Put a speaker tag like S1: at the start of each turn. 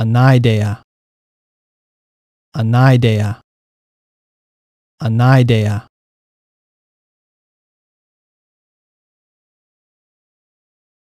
S1: Anaidea, Anaidea, Anaidea.